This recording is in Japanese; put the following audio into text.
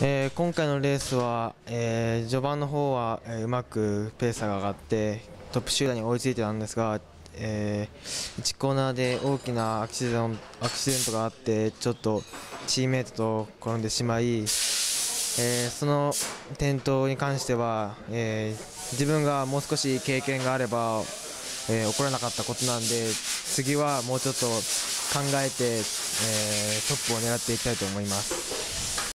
えー今回のレースは、えー序盤の方は、えーうまくペースが上がってトップ集団に追いついてたんですが、えー1コーナーで大きなアクシデントアクシデントがあってちょっとチームメートと転んでしまい、えーその転倒に関しては、えー自分がもう少し経験があれば、えー起こらなかったことなんで次はもうちょっと考えて、えートップを狙っていきたいと思います。